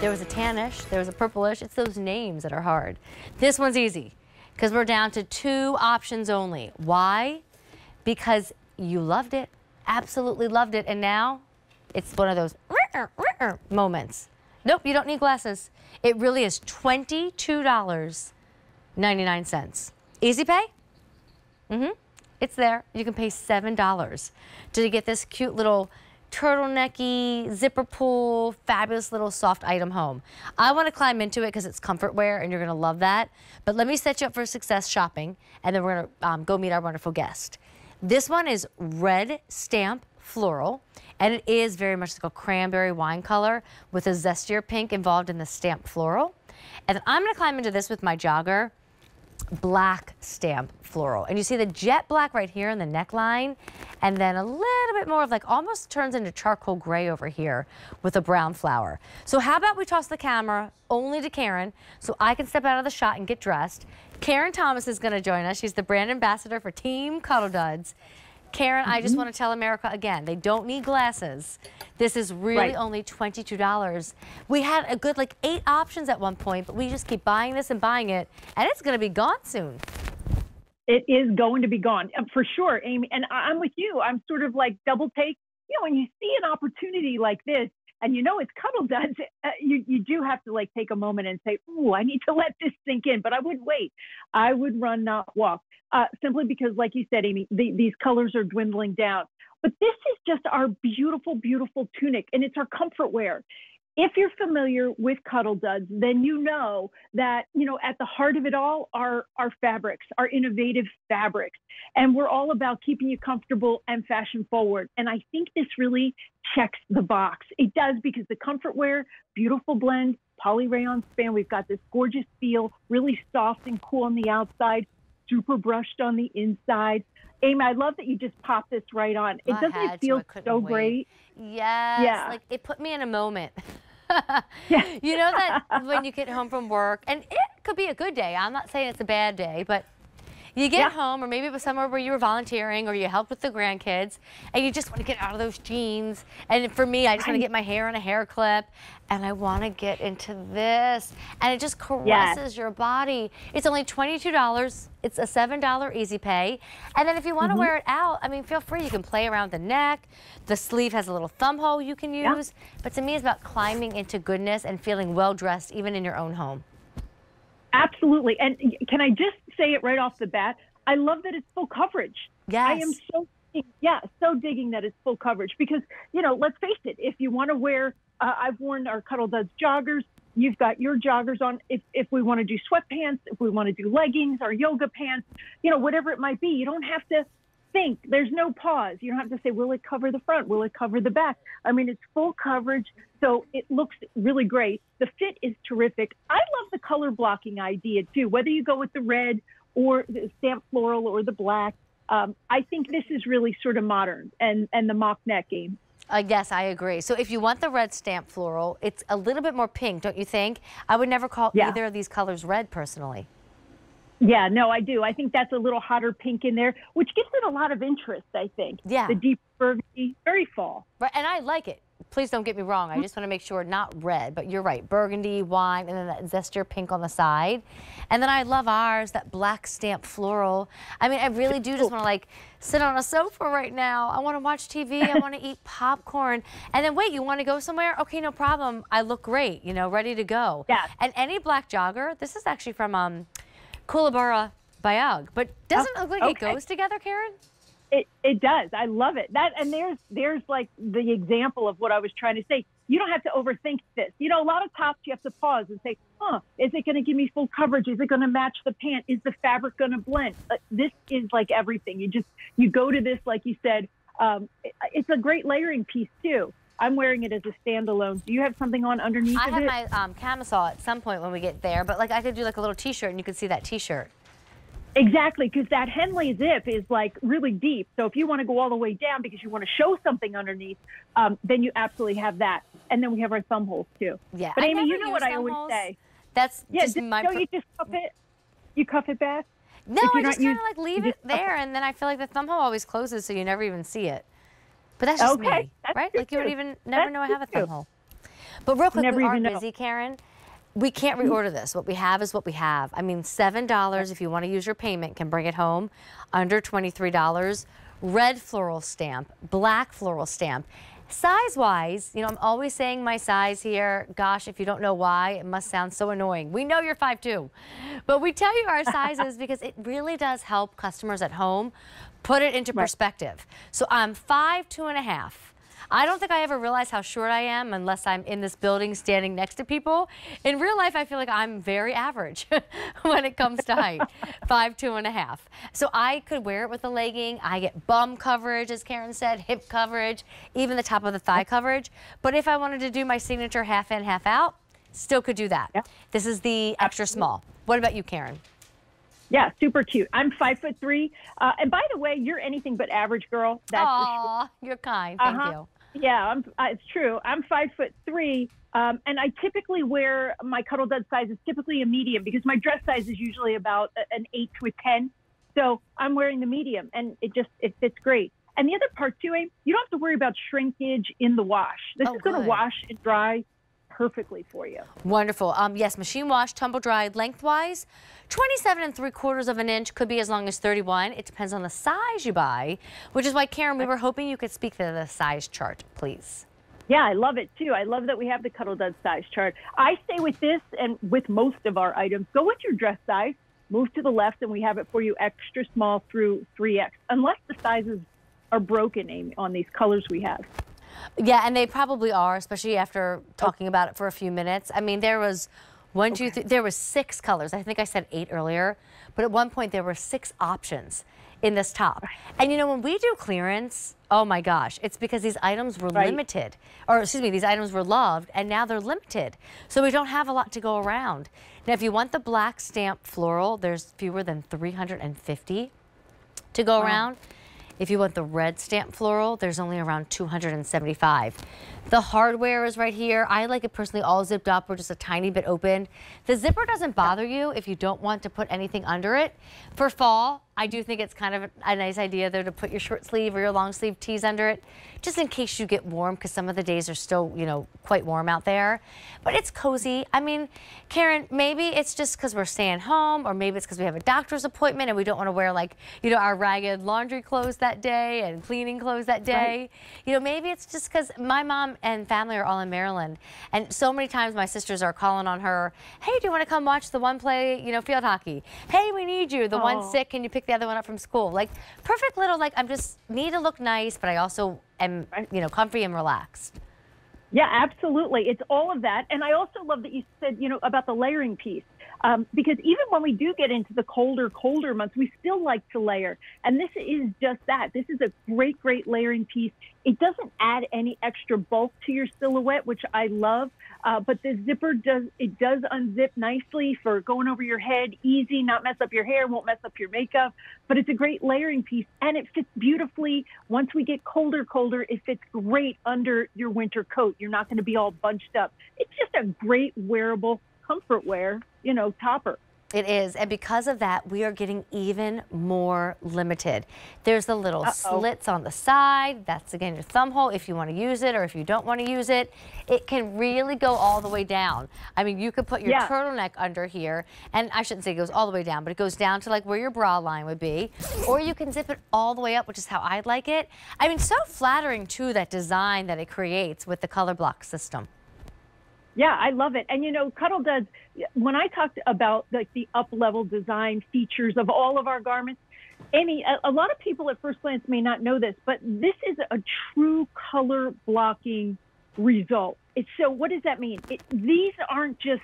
There was a tannish, there was a purplish. It's those names that are hard. This one's easy because we're down to two options only. Why? Because you loved it, absolutely loved it, and now it's one of those moments. Nope, you don't need glasses. It really is $22.99. Easy pay? Mm-hmm. It's there. You can pay $7 to get this cute little turtlenecky, zipper pull, fabulous little soft item home. I want to climb into it because it's comfort wear and you're going to love that. But let me set you up for success shopping and then we're going to um, go meet our wonderful guest. This one is red stamp floral and it is very much like a cranberry wine color with a zestier pink involved in the stamp floral. And I'm going to climb into this with my jogger black stamp floral. And you see the jet black right here in the neckline, and then a little bit more of like almost turns into charcoal gray over here with a brown flower. So how about we toss the camera only to Karen so I can step out of the shot and get dressed. Karen Thomas is going to join us. She's the brand ambassador for Team Cuddl Duds. Karen, mm -hmm. I just mm-hmm. want to tell America again, they don't need glasses. This is really right. only $22. We had a good like eight options at one point, but we just keep buying this and buying it, and it's going to be gone soon. It is going to be gone uh, for sure, Amy. And I'm with you. I'm sort of like double take. You know, when you see an opportunity like this, and you know it's Cuddl Duds, uh, you you do have to like take a moment and say, "Ooh, I need to let this sink in." But I would wait. I would run, not walk uh, simply because, like you said, Amy, the, these colors are dwindling down. But this is just our beautiful, beautiful tunic, and it's our comfort wear. If you're familiar with Cuddl Duds, then you know that, you know, at the heart of it all are our fabrics, our innovative fabrics. And we're all about keeping you comfortable and fashion forward. And I think this really checks the box. It does because the comfort wear, beautiful blend, poly rayon span, we've got this gorgeous feel, really soft and cool on the outside, super brushed on the inside. Amy, I love that you just popped this right on. It doesn't it feel so great. Yes, yeah. like it put me in a moment. yeah. You know that when you get home from work, and it could be a good day. I'm not saying it's a bad day, but you get yeah. home, or maybe it was somewhere where you were volunteering or you helped with the grandkids, and you just want to get out of those jeans. And for me, I just want to get my hair in a hair clip, and I want to get into this. And it just caresses yes. your body. It's only $22. It's a $7 easy pay. And then if you want to mm -hmm. wear it out, I mean, feel free. You can play around the neck. The sleeve has a little thumb hole you can use. Yeah. But to me, it's about climbing into goodness and feeling well dressed, even in your own home. Absolutely. And can I just say it right off the bat? I love that it's full coverage. Yes. I am so yeah, so digging that it's full coverage because, you know, let's face it, if you want to wear, uh, I've worn our Cuddl Duds joggers. You've got your joggers on. If, if we want to do sweatpants, if we want to do leggings or yoga pants, you know, whatever it might be, you don't have to think. There's no pause. You don't have to say, will it cover the front? Will it cover the back? I mean, it's full coverage. So it looks really great. The fit is terrific. I love the color blocking idea too, whether you go with the red or the stamp floral or the black. Um, I think this is really sort of modern and, and the mock neck game. Uh, yes, I agree. So if you want the red stamp floral, it's a little bit more pink, don't you think? I would never call yeah. either of these colors red personally. Yeah, no, I do. I think that's a little hotter pink in there, which gives it a lot of interest, I think. Yeah. The deep burgundy, very fall. Right, and I like it. Please don't get me wrong. I just want to make sure not red, but you're right. Burgundy, wine, and then that zestier pink on the side. And then I love ours, that black stamp floral. I mean, I really do just want to like sit on a sofa right now. I want to watch TV. I want to eat popcorn. And then wait, you want to go somewhere? Okay, no problem. I look great, you know, ready to go. Yeah. And any black jogger, this is actually from um, Koolaburra by UGG, but doesn't oh, look like okay. it goes together, Karen? It, it does. I love it. That and there's there's like the example of what I was trying to say. You don't have to overthink this. You know, a lot of tops you have to pause and say, "Huh, is it going to give me full coverage? Is it going to match the pant? Is the fabric going to blend?" Uh, this is like everything. You just you go to this like you said. Um, it, it's a great layering piece too. I'm wearing it as a standalone. Do you have something on underneath I have it? my um, camisole at some point when we get there, but like I could do like a little t-shirt and you could see that t-shirt. Exactly, because that Henley zip is like really deep. So if you want to go all the way down because you want to show something underneath, um, then you absolutely have that. And then we have our thumb holes too. Yeah. But I Amy, you know what I always holes. say. That's yeah. just my. Don't you just cuff it? You cuff it back. No, I just kind of like leave it there, and then I feel like the thumb hole always closes, so you never even see it. But that's just okay. me, that's right? Like you would even never that's know I have a thumb hole. But real quick, Never we are know. busy, Karen. We can't mm-hmm. reorder this. What we have is what we have. I mean, $7 if you want to use your payment can bring it home, under $23. Red floral stamp, black floral stamp. Size wise, you know, I'm always saying my size here. Gosh, if you don't know why, it must sound so annoying. We know you're 5'2, but we tell you our sizes because it really does help customers at home put it into Right. perspective. So I'm five, two and a half. I don't think I ever realize how short I am unless I'm in this building standing next to people. In real life, I feel like I'm very average when it comes to height, five, two and a half. So I could wear it with a legging. I get bum coverage, as Karen said, hip coverage, even the top of the thigh coverage. But if I wanted to do my signature half in, half out, still could do that. Yeah. This is the extra small. What about you, Karen? Yeah, super cute. I'm five foot three. Uh, and by the way, you're anything but average girl. That's for sure. You're kind. Thank Uh-huh. you. Yeah, I'm, uh, it's true. I'm five foot three, um, and I typically wear my Cuddl Dud size is typically a medium because my dress size is usually about a- an eight to a ten. So I'm wearing the medium, and it just it fits great. And the other part too, Abe, you don't have to worry about shrinkage in the wash. This Oh, is going to wash and dry perfectly for you. Wonderful. Um, yes, machine wash, tumble dried lengthwise. 27 and three quarters of an inch could be as long as 31. It depends on the size you buy, which is why, Karen, we were hoping you could speak to the size chart, please. Yeah, I love it too. I love that we have the Cuddl Dud size chart. I say with this and with most of our items, go with your dress size, move to the left, and we have it for you extra small through 3X, unless the sizes are broken Amy, on these colors we have. Yeah, and they probably are, especially after talking oh. about it for a few minutes. I mean, there was one, one, two, three, there was six colors. I think I said eight earlier, but at one point there were six options in this top. And you know, when we do clearance, oh my gosh, it's because these items were Right. limited, or excuse me, these items were loved, and now they're limited. So we don't have a lot to go around. Now, if you want the black stamp floral, there's fewer than 350 to go around. If you want the red stamp floral, there's only around 275. The hardware is right here. I like it personally all zipped up or just a tiny bit open. The zipper doesn't bother you if you don't want to put anything under it. For fall, I do think it's kind of a nice idea though to put your short sleeve or your long sleeve tees under it, just in case you get warm because some of the days are still, you know, quite warm out there. But it's cozy. I mean, Karen, maybe it's just because we're staying home or maybe it's because we have a doctor's appointment and we don't want to wear like, you know, our ragged laundry clothes that day and cleaning clothes that day. You know, maybe it's just because my mom and family are all in Maryland. And so many times my sisters are calling on her, hey, do you want to come watch the one play, you know, field hockey? Hey, we need you. The Aw. one's sick. Can you pick the other one up from school? Like, perfect little, like, I'm just need to look nice, but I also am, you know, comfy and relaxed. Yeah, absolutely. It's all of that. And I also love that you said, you know, about the layering piece. Um, because even when we do get into the colder, colder months, we still like to layer. And this is just that. This is a great, great layering piece. It doesn't add any extra bulk to your silhouette, which I love. Uh, but the zipper does, it does unzip nicely for going over your head, easy, not mess up your hair, won't mess up your makeup. But it's a great layering piece and it fits beautifully. Once we get colder, colder, it fits great under your winter coat. You're not going to be all bunched up. It's just a great wearable comfort wear, you know, topper. It is, and because of that, we are getting even more limited. There's the little Uh-oh. slits on the side. That's again your thumb hole if you want to use it or if you don't want to use it. It can really go all the way down. I mean, you could put your Yeah. turtleneck under here, and I shouldn't say it goes all the way down, but it goes down to like where your bra line would be, or you can zip it all the way up, which is how I'd like it. I mean, so flattering too that design that it creates with the color block system. Yeah, I love it. And you know, Cuddl Duds when I talked about like the up level design features of all of our garments, Amy, a, a lot of people at first glance may not know this, but this is a true color blocking result. It's so what does that mean? It, these aren't just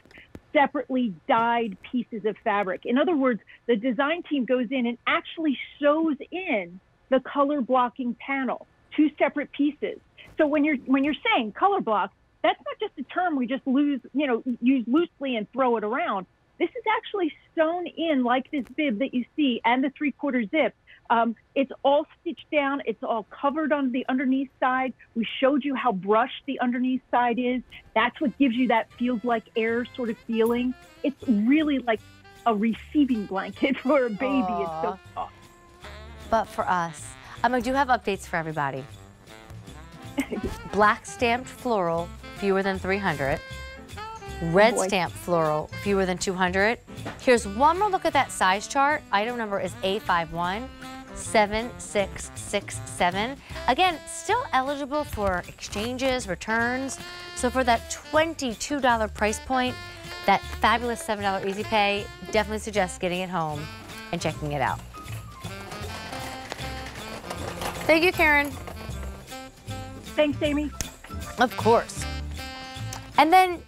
separately dyed pieces of fabric. In other words, the design team goes in and actually sews in the color blocking panel, two separate pieces. So when you're when you're saying color block, that's not just a term we just lose, you know, use loosely and throw it around. This is actually sewn in like this bib that you see and the three quarter zip. Um, it's all stitched down. It's all covered on the underneath side. We showed you how brushed the underneath side is. That's what gives you that feels like air sort of feeling. It's really like a receiving blanket for a baby. It's so soft. But for us, um, I do have updates for everybody. Black stamped floral, fewer than 300. Red boy. stamp floral, fewer than 200. Here's one more look at that size chart. Item number is A51 7667. Again, still eligible for exchanges, returns. So for that $22 price point, that fabulous $7 Easy Pay, definitely suggest getting it home and checking it out. Thank you, Karen. Thanks, Amy. Of course. And then